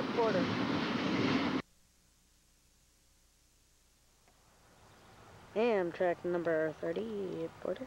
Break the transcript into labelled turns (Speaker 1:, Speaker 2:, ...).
Speaker 1: 500 quarter. Amtrak number 30 quarter.